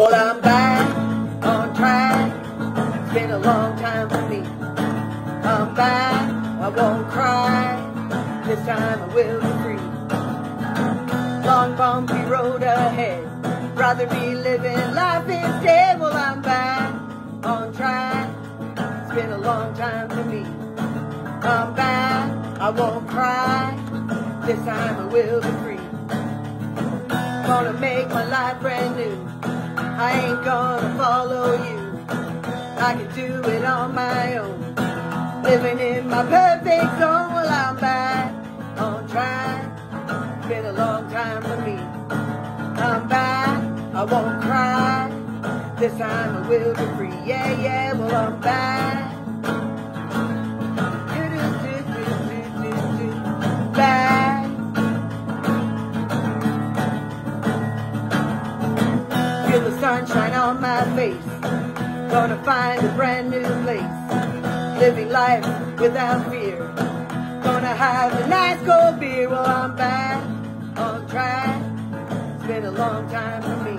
I'm back on track. It's been a long time for me. I'm back, I won't cry. This time I will be free. Long bumpy road ahead. Rather be living life instead. Well, I'm back on track. It's been a long time for me. I'm back, I won't cry. This time I will be free. Gonna make my life brand new. I ain't gonna follow you. I can do it on my own. Living in my perfect zone. Well, I'm back on track. It's been a long time for me. I'm back, I won't cry. This time I will be free. Yeah, yeah, well, I'm back. Back. Feel the sunshine on my face. Gonna find a brand new place. Living life without fear. Gonna have a nice cold beer while I'm back on track. It's been a long time for me.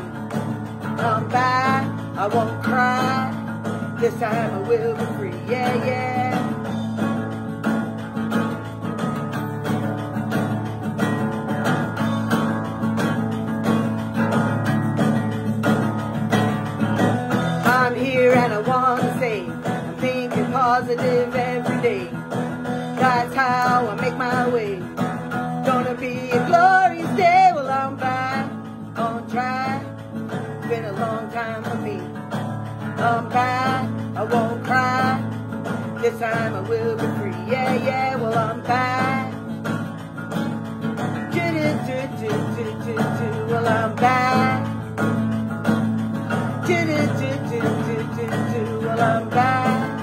I'm back, I won't cry. This time I will be free. Yeah, yeah. Positive every day. That's how I make my way. Gonna be a glorious day. Well, I'm back on track. It's been a long time for me. I'm back. I won't cry. This time I will be free. Yeah, yeah. Well, I'm back. Do-do-do-do-do-do-do. Well, I'm back. Do-do-do-do-do-do-do. Well, I'm back.